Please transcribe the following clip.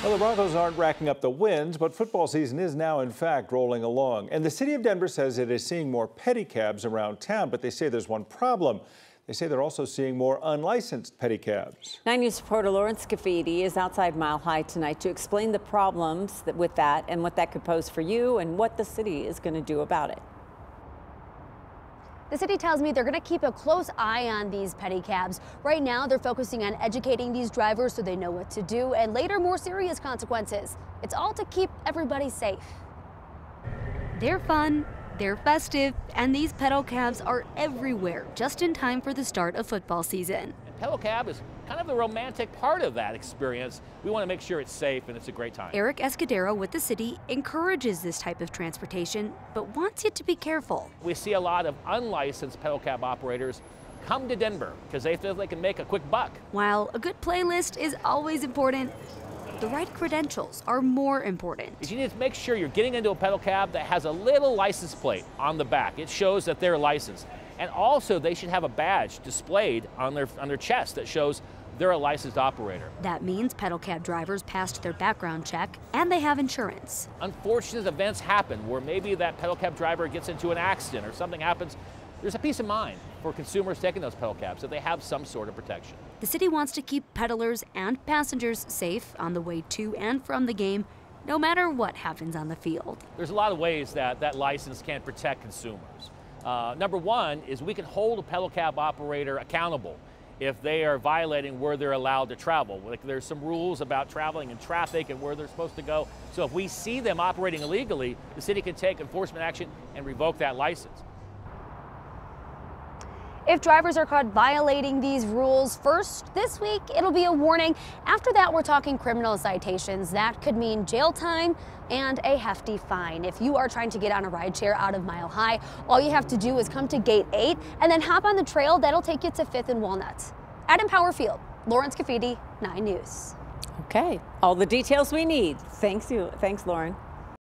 Well, the Broncos aren't racking up the wins, but football season is now, in fact, rolling along. And the city of Denver says it is seeing more pedicabs around town, but they say there's one problem. They say they're also seeing more unlicensed pedicabs. 9 News reporter Lauren Scafidi is outside Mile High tonight to explain the problems that, with that and what that could pose for you and what the city is going to do about it. The city tells me they're going to keep a close eye on these pedicabs. Right now, they're focusing on educating these drivers so they know what to do and later more serious consequences. It's all to keep everybody safe. They're fun, they're festive, and these pedal cabs are everywhere just in time for the start of football season. Pedal cab is kind of the romantic part of that experience. We want to make sure it's safe and it's a great time. Eric Escudero with the city encourages this type of transportation, but wants you to be careful. We see a lot of unlicensed pedal cab operators come to Denver because they feel they can make a quick buck. While a good playlist is always important, the right credentials are more important. You need to make sure you're getting into a pedal cab that has a little license plate on the back. It shows that they're licensed. And also, they should have a badge displayed on their, on their chest that shows they're a licensed operator. That means pedal cab drivers passed their background check and they have insurance. Unfortunate events happen where maybe that pedal cab driver gets into an accident or something happens. There's a peace of mind for consumers taking those pedal cabs that they have some sort of protection. The city wants to keep pedalers and passengers safe on the way to and from the game, no matter what happens on the field. There's a lot of ways that that license can protect consumers. Uh, number one is we can hold a pedal cab operator accountable if they are violating where they're allowed to travel. Like there's some rules about traveling and traffic and where they're supposed to go. So if we see them operating illegally, the city can take enforcement action and revoke that license. If drivers are caught violating these rules, first this week it'll be a warning. After that, we're talking criminal citations. That could mean jail time and a hefty fine. If you are trying to get on a ride rideshare out of Mile High, all you have to do is come to gate 8 and then hop on the trail that'll take you to 5th and Walnut. Adam Powerfield, Lauren Scafidi, 9 News. Okay, all the details we need. Thanks you. Thanks, Lauren.